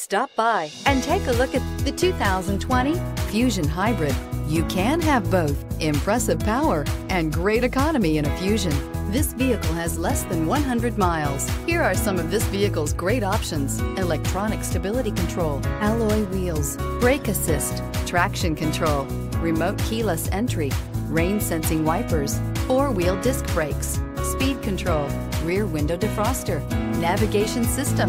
Stop by and take a look at the 2020 Fusion Hybrid. You can have both impressive power and great economy in a Fusion. This vehicle has less than 100 miles. Here are some of this vehicle's great options. Electronic stability control, alloy wheels, brake assist, traction control, remote keyless entry, rain sensing wipers, four-wheel disc brakes, speed control, rear window defroster, navigation system.